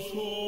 so